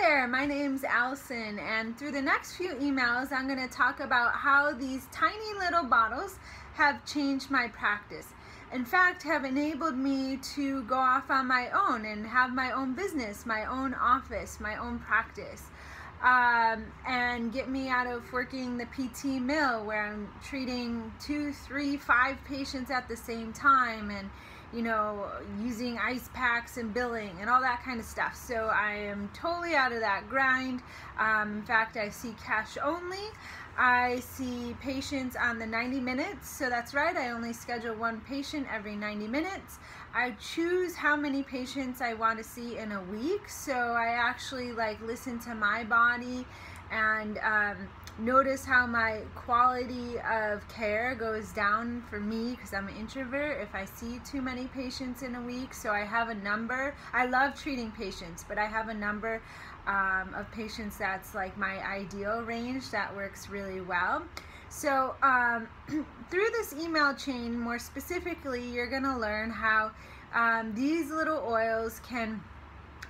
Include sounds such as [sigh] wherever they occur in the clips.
there, my name's Alison, and through the next few emails, I'm going to talk about how these tiny little bottles have changed my practice. In fact, have enabled me to go off on my own and have my own business, my own office, my own practice. Um, and get me out of working the PT mill where I'm treating two, three, five patients at the same time and you know, using ice packs and billing and all that kind of stuff. So I am totally out of that grind. Um, in fact, I see cash only. I see patients on the 90 minutes. So that's right, I only schedule one patient every 90 minutes. I choose how many patients I want to see in a week. So I actually like listen to my body and um, notice how my quality of care goes down for me because I'm an introvert if I see too many patients in a week. So I have a number. I love treating patients, but I have a number um, of patients that's like my ideal range that works really well. So um, [clears throat] through this email chain, more specifically, you're going to learn how um, these little oils can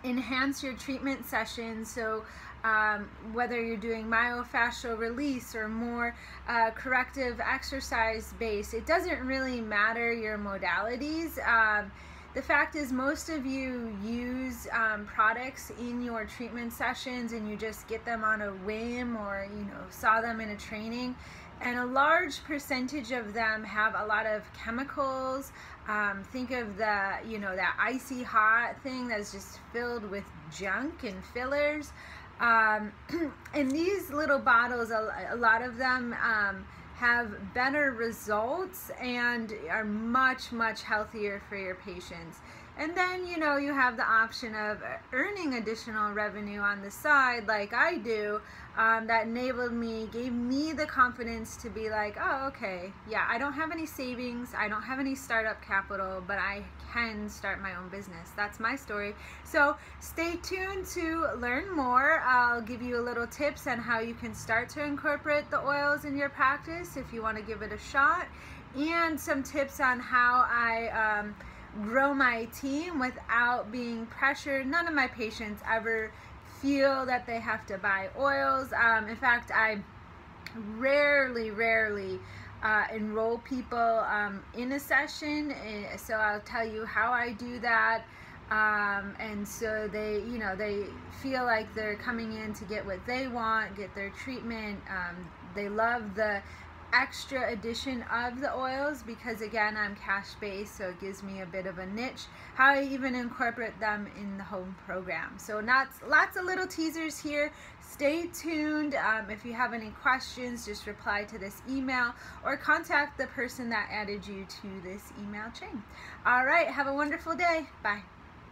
enhance your treatment session. So um, whether you're doing myofascial release or more uh, corrective exercise base, it doesn't really matter your modalities. Um, the fact is most of you use um, products in your treatment sessions and you just get them on a whim or you know saw them in a training and a large percentage of them have a lot of chemicals. Um, think of the you know that icy hot thing that's just filled with junk and fillers. Um, [clears throat] and these little bottles a, lot of them um, have better results and are much much healthier for your patients and then you know you have the option of earning additional revenue on the side like I do um, that enabled me, gave me the confidence to be like, oh, okay, yeah, I don't have any savings, I don't have any startup capital, but I can start my own business. That's my story. So stay tuned to learn more. I'll give you a little tips on how you can start to incorporate the oils in your practice if you want to give it a shot, and some tips on how I um, grow my team without being pressured. None of my patients ever feel that they have to buy oils. Um, in fact, I rarely, rarely uh, enroll people um, in a session. Eh, so I'll tell you how I do that. Um, and so they, you know, they feel like they're coming in to get what they want, get their treatment. Um, they love the extra addition of the oils because again I'm cash based so it gives me a bit of a niche how I even incorporate them in the home program. So lots lots of little teasers here. Stay tuned. Um, if you have any questions just reply to this email or contact the person that added you to this email chain. All right. Have a wonderful day. Bye